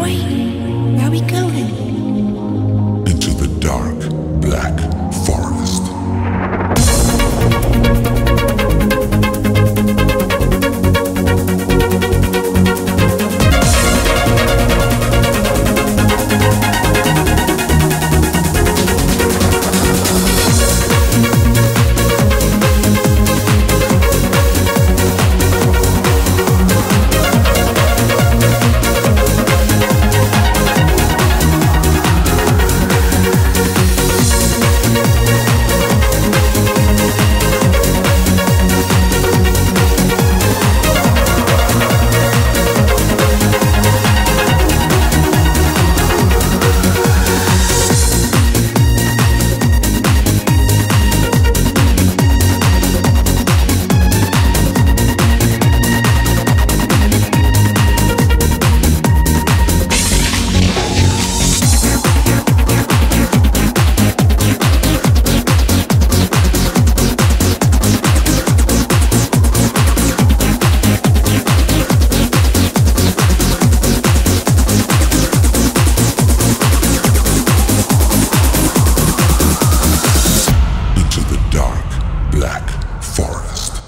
Wait, where are we going? Into the dark, black Black Forest.